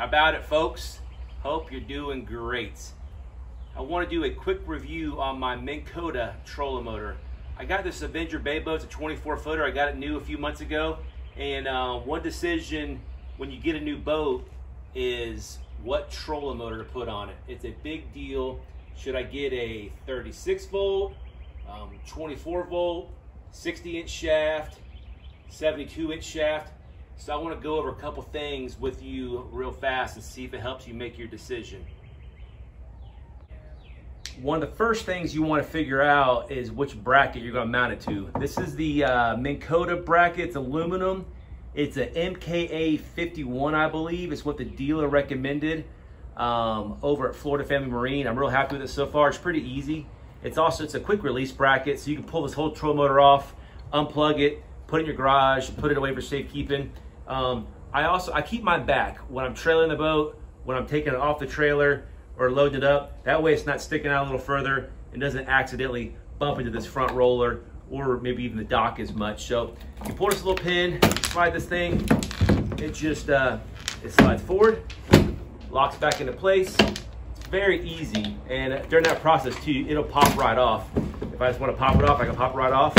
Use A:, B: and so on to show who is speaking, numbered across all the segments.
A: How about it, folks? Hope you're doing great. I want to do a quick review on my Minn Kota trolling motor. I got this Avenger Bay boat, it's a 24 footer. I got it new a few months ago. And uh, one decision when you get a new boat is what trolling motor to put on it. It's a big deal. Should I get a 36 volt, um, 24 volt, 60 inch shaft, 72 inch shaft? So I want to go over a couple things with you real fast and see if it helps you make your decision. One of the first things you want to figure out is which bracket you're going to mount it to. This is the uh, Minn Kota bracket. It's aluminum. It's a MKA 51, I believe. It's what the dealer recommended um, over at Florida Family Marine. I'm real happy with it so far. It's pretty easy. It's also, it's a quick release bracket, so you can pull this whole troll motor off, unplug it, put it in your garage, put it away for safekeeping. Um, I also, I keep my back when I'm trailing the boat, when I'm taking it off the trailer or loading it up. That way it's not sticking out a little further and doesn't accidentally bump into this front roller or maybe even the dock as much. So you pull this little pin, slide this thing, it just, uh, it slides forward, locks back into place. It's very easy. And during that process too, it'll pop right off. If I just want to pop it off, I can pop it right off.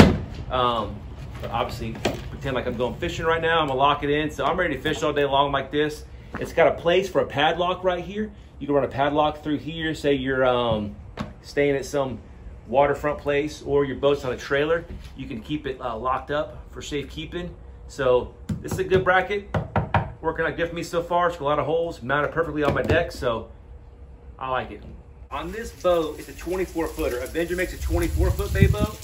A: Um, but obviously pretend like I'm going fishing right now. I'm gonna lock it in. So I'm ready to fish all day long like this. It's got a place for a padlock right here. You can run a padlock through here. Say you're um, staying at some waterfront place or your boat's on a trailer. You can keep it uh, locked up for safekeeping. So this is a good bracket. Working out good for me so far. It's got a lot of holes. Mounted perfectly on my deck. So I like it. On this boat, it's a 24 footer. Avenger makes a 24 foot bay boat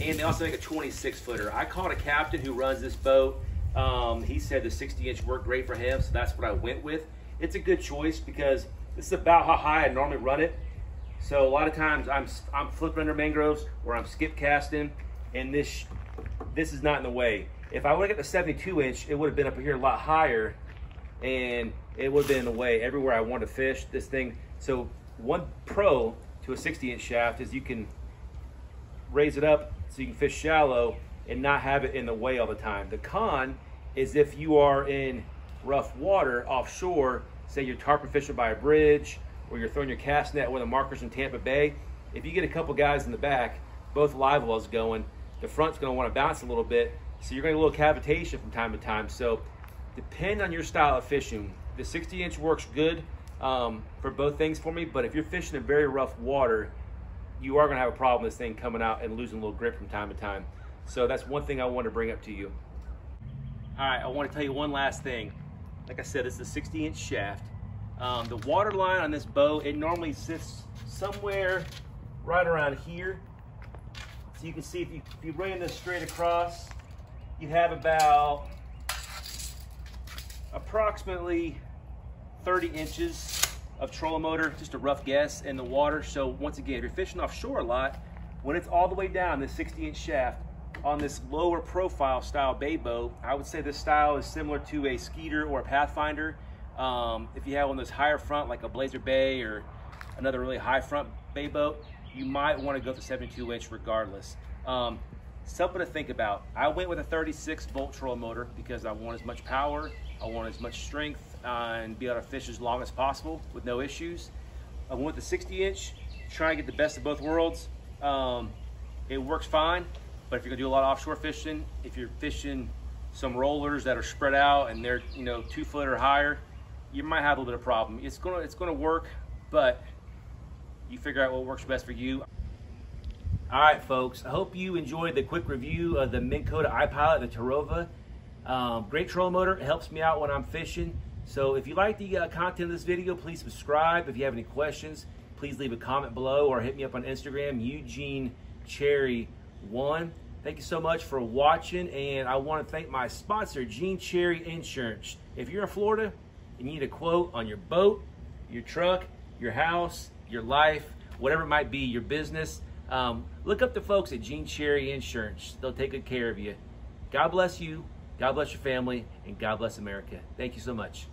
A: and they also make a 26 footer. I called a captain who runs this boat. Um, he said the 60 inch worked great for him, so that's what I went with. It's a good choice because this is about how high I normally run it. So a lot of times I'm I'm flipping under mangroves or I'm skip casting, and this this is not in the way. If I would have got the 72 inch, it would have been up here a lot higher, and it would have been in the way everywhere I wanted to fish. This thing. So one pro to a 60 inch shaft is you can raise it up so you can fish shallow and not have it in the way all the time. The con is if you are in rough water offshore, say you're tarpon fishing by a bridge or you're throwing your cast net with the markers in Tampa Bay, if you get a couple guys in the back, both live wells going, the front's gonna wanna bounce a little bit, so you're gonna get a little cavitation from time to time. So depend on your style of fishing. The 60 inch works good um, for both things for me, but if you're fishing in very rough water, you are going to have a problem with this thing coming out and losing a little grip from time to time. So that's one thing I want to bring up to you. All right, I want to tell you one last thing. Like I said, it's a 60 inch shaft. Um, the water line on this bow, it normally sits somewhere right around here. So you can see if you, if you bring this straight across, you have about approximately 30 inches of trolling motor, just a rough guess, in the water. So once again, if you're fishing offshore a lot, when it's all the way down this 60 inch shaft on this lower profile style bay boat, I would say this style is similar to a Skeeter or a Pathfinder. Um, if you have one of those higher front like a Blazer Bay or another really high front bay boat, you might want to go to 72 inch regardless. Um, something to think about. I went with a 36 volt trolling motor because I want as much power, I want as much strength, uh, and be able to fish as long as possible with no issues. I went with the 60 inch, try and get the best of both worlds. Um, it works fine, but if you're gonna do a lot of offshore fishing, if you're fishing some rollers that are spread out and they're you know two foot or higher, you might have a little bit of problem. It's gonna it's gonna work, but you figure out what works best for you. All right, folks. I hope you enjoyed the quick review of the Minn Kota iPilot, the Terrova. Um, great troll motor. It helps me out when I'm fishing. So if you like the uh, content of this video, please subscribe. If you have any questions, please leave a comment below or hit me up on Instagram, Eugene Cherry one. Thank you so much for watching, and I want to thank my sponsor, Gene Cherry Insurance. If you're in Florida and you need a quote on your boat, your truck, your house, your life, whatever it might be, your business, um, look up the folks at Gene Cherry Insurance. They'll take good care of you. God bless you, God bless your family, and God bless America. Thank you so much.